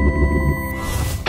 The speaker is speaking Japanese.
どうも。